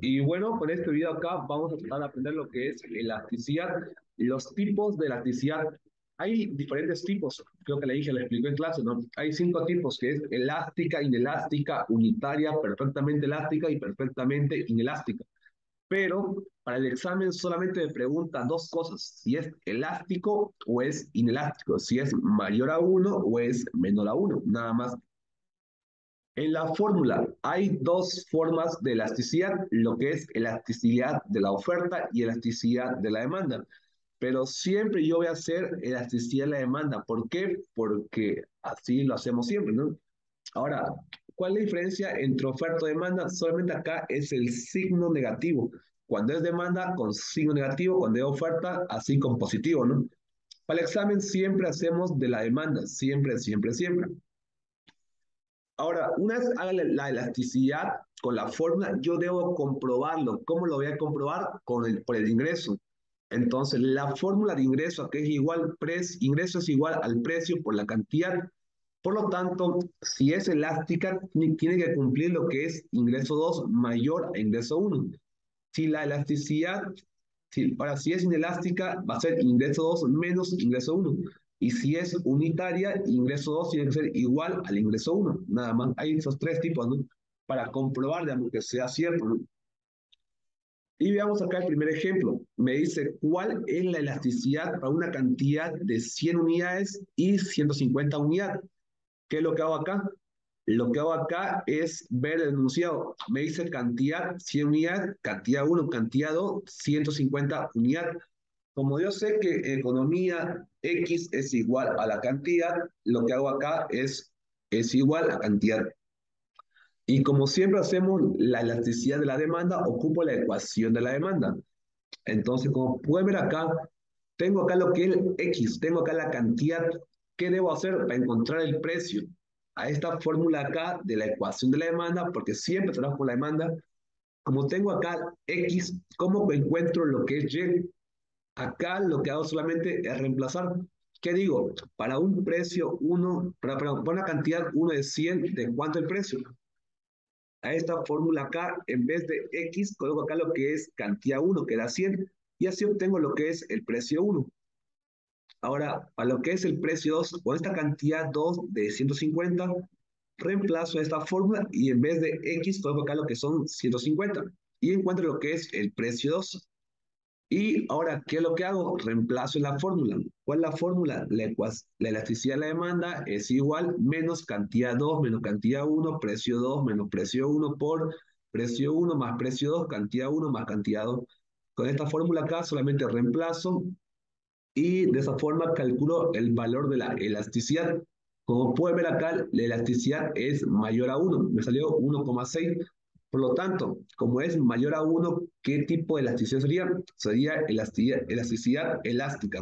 Y bueno, con este video acá vamos a tratar de aprender lo que es elasticidad, los tipos de elasticidad. Hay diferentes tipos, creo que le dije, le expliqué en clase, ¿no? Hay cinco tipos, que es elástica, inelástica, unitaria, perfectamente elástica y perfectamente inelástica. Pero para el examen solamente me pregunta dos cosas, si es elástico o es inelástico, si es mayor a uno o es menor a uno, nada más. En la fórmula hay dos formas de elasticidad, lo que es elasticidad de la oferta y elasticidad de la demanda. Pero siempre yo voy a hacer elasticidad de la demanda. ¿Por qué? Porque así lo hacemos siempre, ¿no? Ahora, ¿cuál es la diferencia entre oferta y demanda? Solamente acá es el signo negativo. Cuando es demanda, con signo negativo, cuando es oferta, así con positivo, ¿no? Para el examen siempre hacemos de la demanda, siempre, siempre, siempre. Ahora, una vez haga la elasticidad con la fórmula, yo debo comprobarlo. ¿Cómo lo voy a comprobar? Con el, por el ingreso. Entonces, la fórmula de ingreso, que es igual, precio, ingreso es igual al precio por la cantidad. Por lo tanto, si es elástica, tiene que cumplir lo que es ingreso 2 mayor a ingreso 1. Si la elasticidad, si, ahora si es inelástica, va a ser ingreso 2 menos ingreso 1. Y si es unitaria, ingreso 2 tiene que ser igual al ingreso 1. Nada más. Hay esos tres tipos, ¿no? Para comprobar, digamos, que sea cierto, ¿no? Y veamos acá el primer ejemplo. Me dice, ¿cuál es la elasticidad para una cantidad de 100 unidades y 150 unidades? ¿Qué es lo que hago acá? Lo que hago acá es ver el enunciado. Me dice cantidad 100 unidades, cantidad 1, cantidad 2, 150 unidades. Como yo sé que economía X es igual a la cantidad, lo que hago acá es, es igual a cantidad. Y como siempre hacemos la elasticidad de la demanda, ocupo la ecuación de la demanda. Entonces, como pueden ver acá, tengo acá lo que es X, tengo acá la cantidad. ¿Qué debo hacer para encontrar el precio? A esta fórmula acá de la ecuación de la demanda, porque siempre trabajo con la demanda. Como tengo acá X, ¿cómo encuentro lo que es Y? Acá lo que hago solamente es reemplazar. ¿Qué digo? Para un precio 1, para, para, una cantidad 1 de 100, ¿de cuánto el precio? A esta fórmula acá, en vez de X, coloco acá lo que es cantidad 1, que da 100, y así obtengo lo que es el precio 1. Ahora, para lo que es el precio 2, con esta cantidad 2 de 150, reemplazo esta fórmula y en vez de X, coloco acá lo que son 150, y encuentro lo que es el precio 2. Y ahora, ¿qué es lo que hago? Reemplazo la fórmula. ¿Cuál es la fórmula? La, la, elasticidad de la demanda es igual menos cantidad 2 menos cantidad 1, precio 2 menos precio 1 por precio 1 más precio 2, cantidad 1 más cantidad 2. Con esta fórmula acá solamente reemplazo y de esa forma calculo el valor de la elasticidad. Como pueden ver acá, la elasticidad es mayor a 1. Me salió 1,6 por lo tanto, como es mayor a 1, ¿qué tipo de elasticidad sería? Sería elasticidad, elasticidad elástica.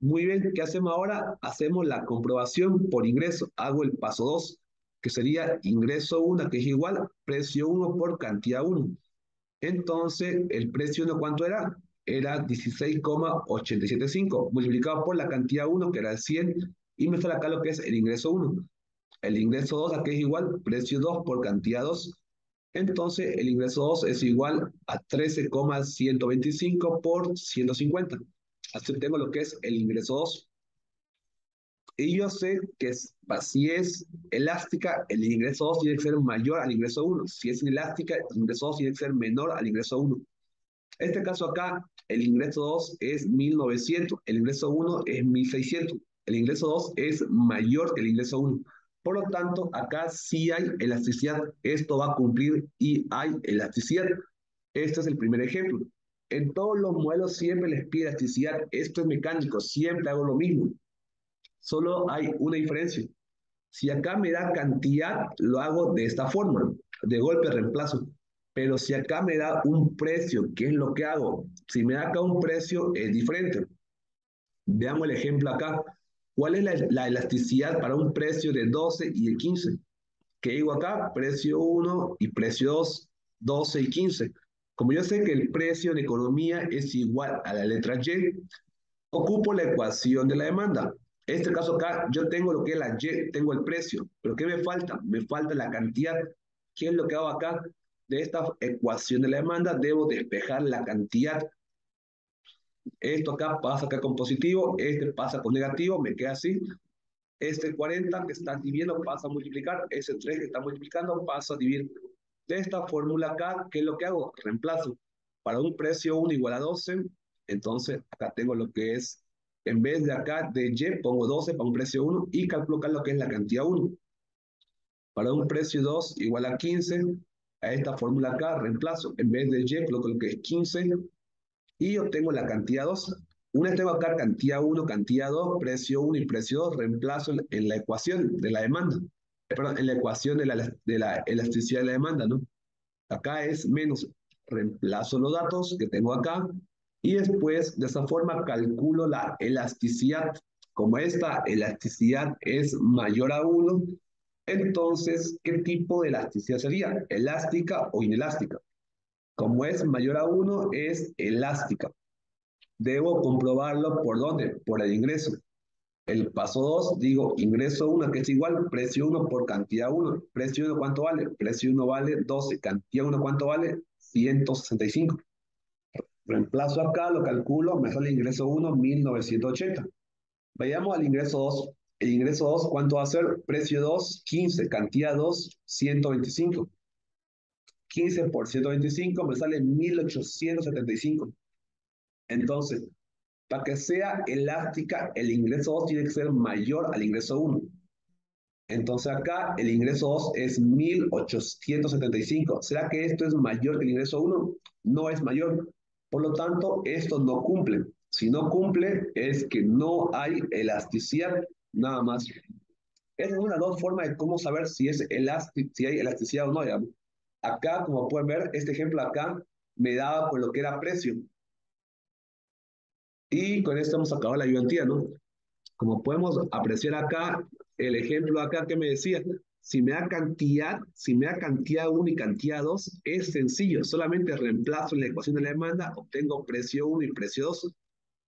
Muy bien, ¿qué hacemos ahora? Hacemos la comprobación por ingreso. Hago el paso 2, que sería ingreso 1, que es igual precio 1 por cantidad 1. Entonces, el precio 1, ¿cuánto era? Era 16,875, multiplicado por la cantidad 1, que era el 100, y me sale acá lo que es el ingreso 1. El ingreso 2, aquí es igual, precio 2 por cantidad 2. Entonces, el ingreso 2 es igual a 13,125 por 150. Así tengo lo que es el ingreso 2. Y yo sé que si es elástica, el ingreso 2 tiene que ser mayor al ingreso 1. Si es inelástica, el ingreso 2 tiene que ser menor al ingreso 1. En este caso acá, el ingreso 2 es 1900, el ingreso 1 es 1600. El ingreso 2 es mayor que el ingreso 1. Por lo tanto, acá sí hay elasticidad. Esto va a cumplir y hay elasticidad. Este es el primer ejemplo. En todos los modelos siempre les pide elasticidad. Esto es mecánico, siempre hago lo mismo. Solo hay una diferencia. Si acá me da cantidad, lo hago de esta forma, de golpe reemplazo. Pero si acá me da un precio, ¿qué es lo que hago? Si me da acá un precio, es diferente. Veamos el ejemplo acá. ¿Cuál es la, elasticidad para un precio de 12 y de 15? ¿Qué digo acá? Precio 1 y precio 2, 12 y 15. Como yo sé que el precio en economía es igual a la letra Y, ocupo la ecuación de la demanda. En este caso acá, yo tengo lo que es la Y, tengo el precio. ¿Pero qué me falta? Me falta la cantidad. ¿Qué es lo que hago acá? de esta ecuación de la demanda debo despejar la cantidad. Esto acá pasa acá con positivo, este pasa con negativo, me queda así. Este 40 que está dividiendo pasa a multiplicar, ese 3 que está multiplicando pasa a dividir. De esta fórmula acá, ¿qué es lo que hago? Reemplazo. Para un precio 1 igual a 12, entonces acá tengo lo que es, en vez de acá de Y, pongo 12 para un precio 1 y calculo acá lo que es la cantidad 1. Para un precio 2 igual a 15, a esta fórmula acá reemplazo. En vez de Y, coloco lo que es 15 y obtengo la cantidad 2. Una vez tengo acá cantidad 1, cantidad 2, precio 1 y precio 2, reemplazo en, la ecuación de la demanda. Perdón, en la ecuación de la, de la elasticidad de la demanda, ¿no? Acá es menos, reemplazo los datos que tengo acá y después de esa forma calculo la elasticidad. Como esta elasticidad es mayor a 1, entonces, ¿qué tipo de elasticidad sería? ¿Elástica o inelástica? Como es mayor a 1, es elástica. Debo comprobarlo por dónde? Por el ingreso. El paso 2, digo ingreso 1, que es igual, precio 1 por cantidad 1. Precio 1, ¿cuánto vale? Precio 1 vale 12. Cantidad 1, ¿cuánto vale? 165. Reemplazo acá, lo calculo, me sale ingreso 1, 1980. Vayamos al ingreso 2. El ingreso 2, ¿cuánto va a ser? Precio 2, 15. Cantidad 2, 125. 15 por 125 me sale 1875. Entonces, para que sea elástica, el ingreso 2 tiene que ser mayor al ingreso 1. Entonces acá el ingreso 2 es 1875. ¿Será que esto es mayor que el ingreso 1? No es mayor. Por lo tanto, esto no cumple. Si no cumple, es que no hay elasticidad nada más. Es una dos formas de cómo saber si, es si hay elasticidad o no. Acá, como pueden ver, este ejemplo acá me daba por lo que era precio. Y con esto hemos acabado la ayudantía, ¿no? Como podemos apreciar acá, el ejemplo acá que me decía, si me da cantidad, si me da cantidad 1 y cantidad 2, es sencillo, solamente reemplazo en la ecuación de la demanda, obtengo precio 1 y precio 2,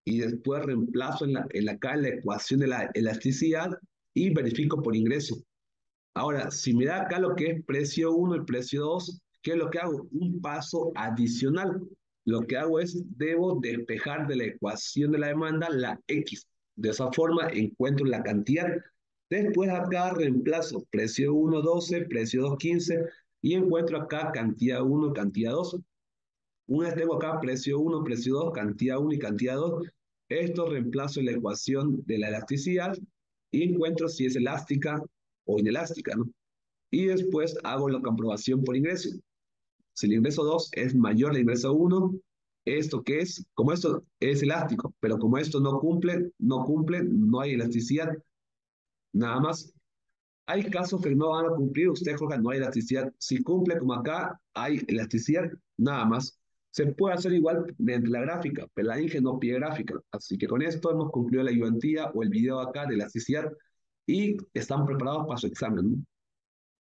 y después reemplazo en la, en acá en la ecuación de la elasticidad y verifico por ingreso. Ahora, si me da acá lo que es precio 1 y precio 2, ¿qué es lo que hago? Un paso adicional. Lo que hago es, debo despejar de la ecuación de la demanda la X. De esa forma encuentro la cantidad. Después acá reemplazo precio 1, 12, precio 2, 15 y encuentro acá cantidad 1, cantidad 2. Una vez tengo acá precio 1, precio 2, cantidad 1 y cantidad 2, esto reemplazo en la ecuación de la elasticidad y encuentro si es elástica o inelástica, ¿no? Y después hago la comprobación por ingreso. Si el ingreso 2 es mayor al ingreso 1, ¿esto qué es? Como esto es elástico, pero como esto no cumple, no cumple, no hay elasticidad. Nada más. Hay casos que no van a cumplir, usted juega, no hay elasticidad. Si cumple como acá, hay elasticidad, nada más. Se puede hacer igual mediante la gráfica, pero la Inge no pide gráfica. Así que con esto hemos concluido la ayudantía o el video acá de elasticidad y están preparados para su examen.